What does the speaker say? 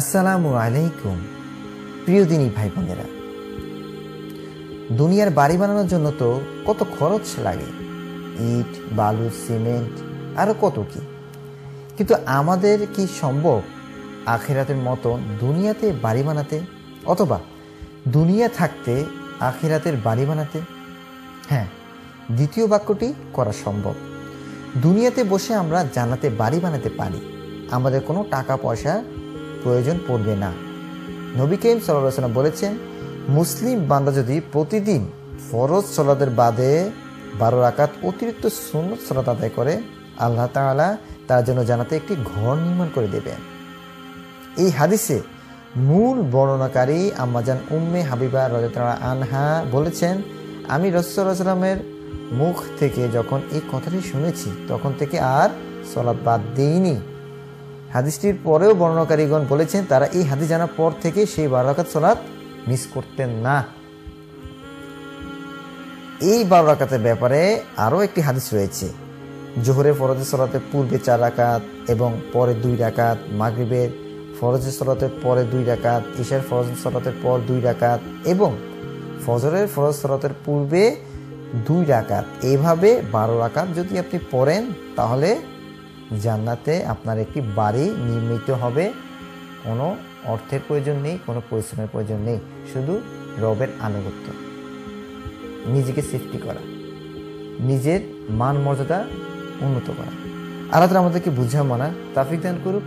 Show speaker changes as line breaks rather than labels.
আসসালামু আলাইকুম, প্রিয় দিনী ভাই বোনেরা দুনিয়ার বাড়ি বানানোর জন্য তো কত খরচ লাগে। ইট, বালু, সিমেন্ট আরও কত কি। কিন্তু আমাদের কি সম্ভব আখেরাতের মতো দুনিয়াতে বাড়ি বানাতে? অথবা দুনিয়া থাকতে আখেরাতের বাড়ি বানাতে? হ্যাঁ দ্বিতীয় বাক্যটি করা সম্ভব। দুনিয়াতে বসে আমরা জানাতে বাড়ি বানাতে পারি। আমাদের কোনো টাকা পয়সা প্রয়োজন পড়বে না। নবী করিম সাল্লাম বলেছেন, মুসলিম বান্দা যদি প্রতিদিন ফরজ সলাদের বাদে বারো রাকাত অতিরিক্ত সুন্নত সলাত আদায় করে, আল্লাহ তাআলা তার জন্য জানাতে একটি ঘর নির্মাণ করে দেবেন। এই হাদিসে মূল বর্ণনাকারী আম্মাজান উম্মে হাবিবা রাজা আনহা বলেছেন, আমি রসুলামের মুখ থেকে যখন এই কথাটি শুনেছি, তখন থেকে আর সলাৎ বাদ দিইনি। হাদিসটির পরেও বর্ণনাকারীগণ বলেছেন, তারা এই হাদিস জানার পর থেকে সেই বারো বারাকাত সলাৎ মিস করতেন না। এই বারো রাকাতের ব্যাপারে আরও একটি হাদিস রয়েছে। জোহরের ফরজের সলাতের পূর্বে চার রাকাত এবং পরে দুই রাকাত, মাগরিবের ফরজের সলাতের পরে দুই রাকাত, ঈশার ফরজ সলাতের পর দুই রাকাত এবং ফজরের ফরজ সলাতের পূর্বে দুই রাকাত। এইভাবে বারো রাকাত যদি আপনি পড়েন, তাহলে জান্নাতে আপনার একটি বাড়ি নির্মিত হবে। কোনো অর্থের প্রয়োজন নেই, কোনো পরিশ্রমের প্রয়োজন নেই। শুধু রবের আনুগত্য। নিজেকে সেফটি করা। নিজের মান মর্যাদা উন্নত করা। আলাদা আমাদেরকে বুঝা মানা তাফিক দান করুক।